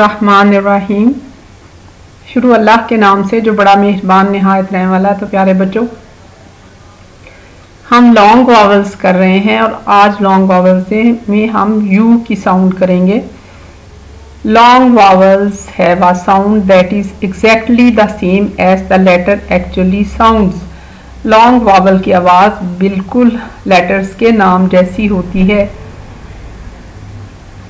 रहीम शुरू अल्लाह के नाम से जो बड़ा मेहरबान, नहायत रहने वाला है तो प्यारे बच्चों, हम लॉन्ग वावल्स कर रहे हैं और आज लॉन्ग वावल्स में हम यू की साउंड करेंगे। Long vowels have a sound that is exactly the same as the letter actually sounds long vowel की आवाज़ बिल्कुल लेटर्स के नाम जैसी होती है।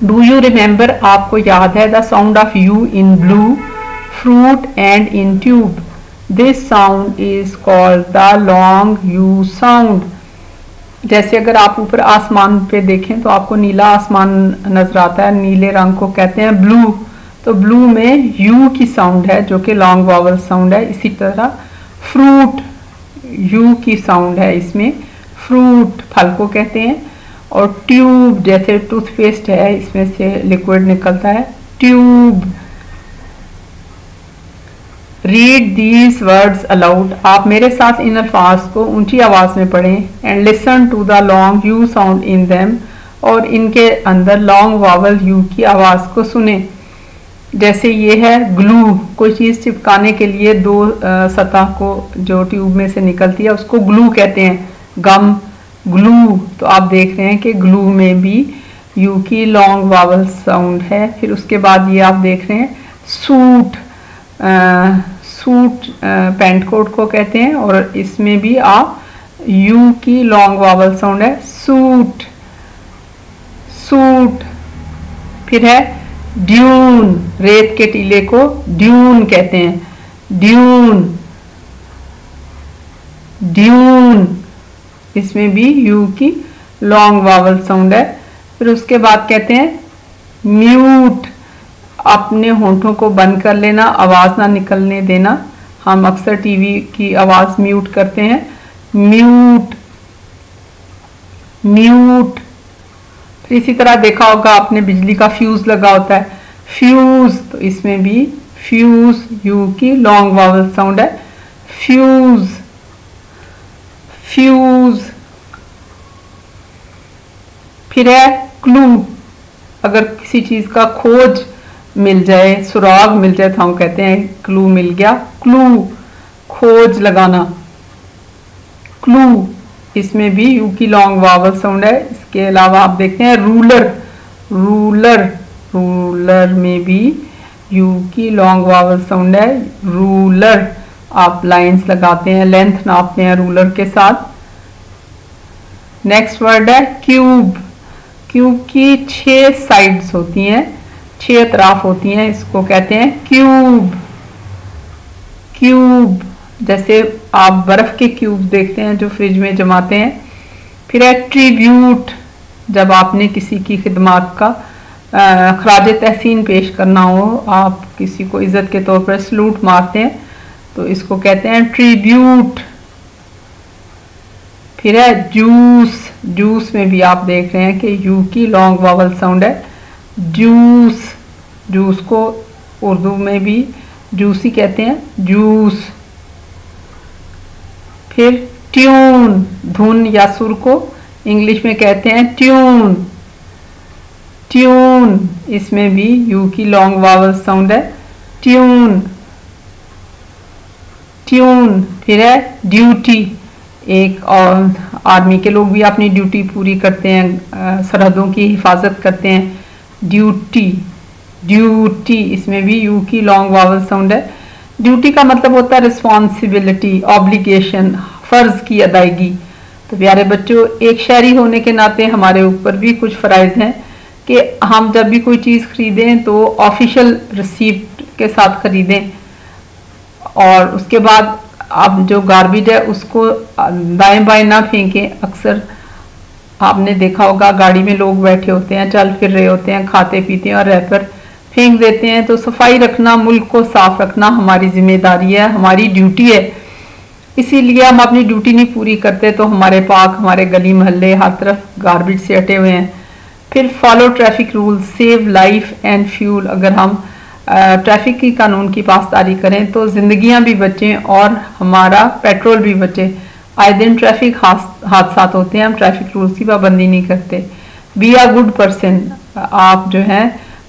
डू यू रिमेंबर आपको याद है the sound of U in blue fruit and in tube this sound is called the long U sound जैसे अगर आप ऊपर आसमान पे देखें तो आपको नीला आसमान नज़र आता है, नीले रंग को कहते हैं ब्लू तो ब्लू में यू की साउंड है जो कि लॉन्ग वावल साउंड है। इसी तरह फ्रूट यू की साउंड है इसमें। फ्रूट फल को कहते हैं। और ट्यूब, जैसे टूथपेस्ट है, इसमें से लिक्विड निकलता है। Tube. Read these words aloud आप मेरे साथ इन अल्फाज को ऊँची आवाज़ में पढ़ें and listen to the long U sound in them और इनके अंदर लॉन्ग वावल यू की आवाज़ को सुने। जैसे ये है ग्लू कोई चीज़ चिपकाने के लिए दो सतह को जो ट्यूब में से निकलती है, उसको ग्लू कहते हैं। गम। ग्लू तो आप देख रहे हैं कि ग्लू में भी यू की लॉन्ग वावल साउंड है। फिर उसके बाद ये आप देख रहे हैं सूट आ, सूट पेंट कोट को कहते हैं और इसमें भी आप यू की लॉन्ग वावल साउंड है। सूट सूट फिर है ड्यून रेत के टीले को ड्यून कहते हैं। ड्यून ड्यून इसमें भी यू की लॉन्ग वावल साउंड है। फिर उसके बाद कहते हैं म्यूट अपने होठों को बंद कर लेना, आवाज़ ना निकलने देना। हम अक्सर टीवी की आवाज़ म्यूट करते हैं। म्यूट म्यूट फिर इसी तरह देखा होगा आपने, बिजली का फ्यूज लगा होता है। फ्यूज तो इसमें भी फ्यूज यू की लॉन्ग वावल साउंड है। फ्यूज फ्यूज, फिर है क्लू। अगर किसी चीज़ का खोज मिल जाए, सुराग मिल जाए तो हम कहते हैं क्लू मिल गया। क्लू, खोज लगाना। क्लू, इसमें भी यू की लॉन्ग वावल साउंड है। इसके अलावा आप देखते हैं रूलर रूलर रूलर में भी यू की लॉन्ग वावल साउंड है। रूलर आप लाइंस लगाते हैं लेंथ नापते हैं रूलर के साथ। नेक्स्ट वर्ड है क्यूब क्यूब की छह साइड्स होती हैं, छह अतराफ होती हैं, इसको कहते हैं क्यूब क्यूब जैसे आप बर्फ़ के क्यूब देखते हैं जो फ्रिज में जमाते हैं। फिर है ट्रिब्यूट जब आपने किसी की खिदमत का खराज तहसीन पेश करना हो, आप किसी को इज़्ज़त के तौर पर सलूट मारते हैं तो इसको कहते हैं ट्रीब्यूट फिर है? जूस जूस में भी आप देख रहे हैं कि यू की लॉन्ग वावल साउंड है। जूस जूस को उर्दू में भी जूसी कहते हैं। जूस फिर ट्यून धुन या सुर को इंग्लिश में कहते हैं ट्यून ट्यून इसमें भी यू की लॉन्ग वावल साउंड है। ट्यून ट्यून फिर है ड्यूटी एक और आर्मी के लोग भी अपनी ड्यूटी पूरी करते हैं सरहदों की हिफाजत करते हैं. ड्यूटी ड्यूटी इसमें भी यू की लॉन्ग वावल साउंड है. ड्यूटी का मतलब होता है रिस्पॉन्सिबिलिटी ऑब्लिगेशन फ़र्ज़ की अदायगी. तो प्यारे बच्चों, एक शहरी होने के नाते हमारे ऊपर भी कुछ फ़राइज हैं कि हम जब भी कोई चीज़ खरीदें तो ऑफिशियल रिसीप्ट के साथ खरीदें. और उसके बाद आप जो गार्बेज है, उसको दाएँ बाएँ ना फेंकें। अक्सर आपने देखा होगा, गाड़ी में लोग बैठे होते हैं, चल फिर रहे होते हैं, खाते पीते हैं और रैपर फेंक देते हैं। तो सफ़ाई रखना, मुल्क को साफ़ रखना हमारी ज़िम्मेदारी है, हमारी ड्यूटी है। इसीलिए हम अपनी ड्यूटी नहीं पूरी करते तो हमारे पाक, हमारे गली मोहल्ले हर तरफ़ गार्बेज से हटे हुए हैं। फिर follow traffic rule save life and fuel अगर हम ट्रैफ़िक की कानून की पासदारी करें तो जिंदगियाँ भी बचें और हमारा पेट्रोल भी बचे। आए दिन ट्रैफ़िक हादसा होते हैं, हम ट्रैफ़िक रूल्स की पाबंदी नहीं करते। बी आ गुड पर्सन आप जो है,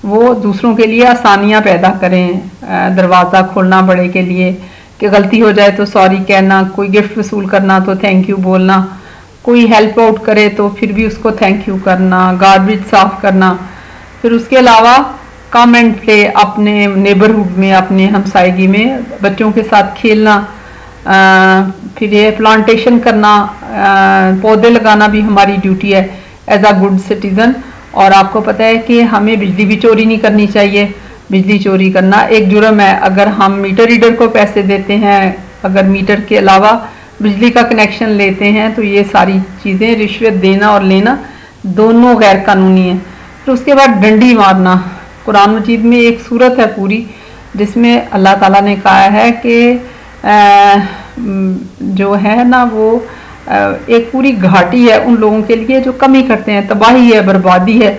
वो दूसरों के लिए आसानियाँ पैदा करें। दरवाज़ा खोलना बड़े के लिए कि गलती हो जाए तो सॉरी कहना, कोई गिफ्ट वसूल करना तो थैंक यू बोलना। कोई हेल्प आउट करे तो फिर भी उसको थैंक यू करना। गार्बेज साफ़ करना। फिर उसके अलावा कम एंड प्ले अपने नेबरहुड में अपने हमसायगी में बच्चों के साथ खेलना आ, फिर ये प्लांटेशन करना आ, पौधे लगाना भी हमारी ड्यूटी है एज अ गुड सिटीज़न और आपको पता है कि हमें बिजली भी चोरी नहीं करनी चाहिए। बिजली चोरी करना एक जुर्म है। अगर हम मीटर रीडर को पैसे देते हैं अगर मीटर के अलावा बिजली का कनेक्शन लेते हैं तो ये सारी चीज़ें रिश्वत देना और लेना दोनों गैर कानूनी है। फिर तो उसके बाद डंडी मारना। कुरान मजीद में एक सूरत है पूरी, जिसमें अल्लाह ताला ने कहा है कि जो है ना वो एक पूरी घाटी है उन लोगों के लिए जो कमी करते हैं, तबाही है, बर्बादी है।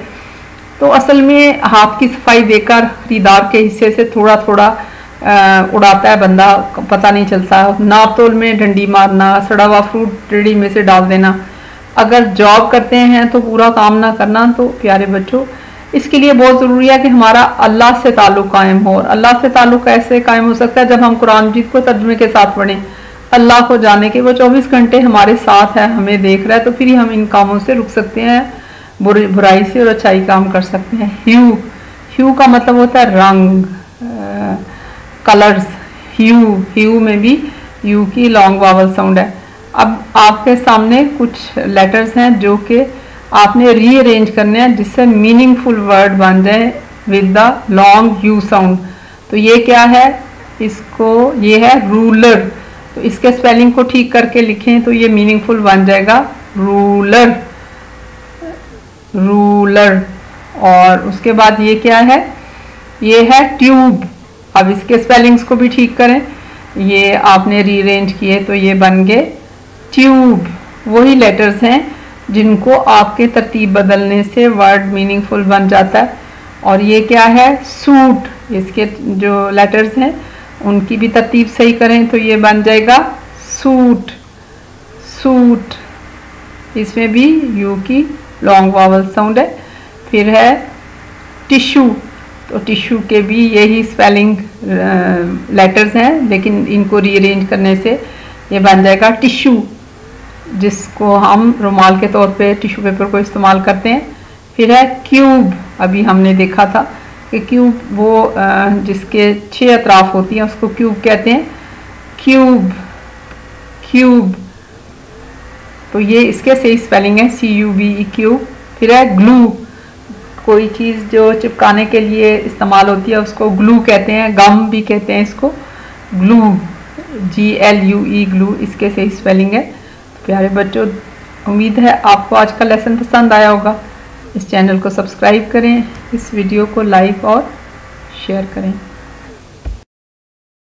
तो असल में हाथ की सफ़ाई देकर खरीदार के हिस्से से थोड़ा थोड़ा उड़ाता है बंदा, पता नहीं चलता। नाप तोल में डंडी मारना, सड़ा हुआ फ्रूट रेडी में से डाल देना। अगर जॉब करते हैं तो पूरा काम ना करना तो प्यारे बच्चों इसके लिए बहुत ज़रूरी है कि हमारा अल्लाह से ताल्लुक़ कायम हो और अल्लाह से ताल्लुक़ ऐसे कायम हो सकता है जब हम कुरान जीत को तर्जमे के साथ पढ़ें। अल्लाह को जाने के वो 24 घंटे हमारे साथ है, हमें देख रहा है तो फिर ही हम इन कामों से रुक सकते हैं बुराई से और अच्छाई काम कर सकते हैं। ह्यू ह्यू का मतलब होता है रंग कलर्स ह्यू ह्यू में भी यू की लॉन्ग वावल साउंड है। अब आपके सामने कुछ लेटर्स हैं जो कि आपने रीअरेंज करने हैं जिससे मीनिंगफुल वर्ड बन जाए with the long U sound तो ये क्या है? इसको, ये है रूलर तो इसके स्पेलिंग को ठीक करके लिखें तो ये मीनिंगफुल बन जाएगा रूलर रूलर और उसके बाद ये क्या है? ये है ट्यूब अब इसके स्पेलिंग्स को भी ठीक करें. ये आपने रीअरेंज किए तो ये बन गए ट्यूब वही लेटर्स हैं। जिनको आपके तरतीब बदलने से वर्ड मीनिंगफुल बन जाता है। और ये क्या है? सूट इसके जो लेटर्स हैं, उनकी भी तरतीब सही करें तो ये बन जाएगा सूट सूट इसमें भी यू की लॉन्ग वावल साउंड है। फिर है टिशू तो टिश्यू के भी यही स्पेलिंग लेटर्स हैं, लेकिन इनको रीअरेंज करने से ये बन जाएगा टिश्यू जिसको हम रुमाल के तौर पे टिश्यू पेपर को इस्तेमाल करते हैं, फिर है क्यूब। अभी हमने देखा था कि क्यूब वो जिसके छह अतराफ होती हैं, उसको क्यूब कहते हैं। Cube cube. तो ये इसके सही स्पेलिंग है सी यू बी ई क्यू फिर है ग्लू। कोई चीज़ जो चिपकाने के लिए इस्तेमाल होती है, उसको ग्लू कहते हैं, गम भी कहते हैं इसको। Glue G L U E glue, इसके सही स्पेलिंग है। प्यारे बच्चों, उम्मीद है आपको आज का लेसन पसंद आया होगा। इस चैनल को सब्सक्राइब करें, इस वीडियो को लाइक और शेयर करें।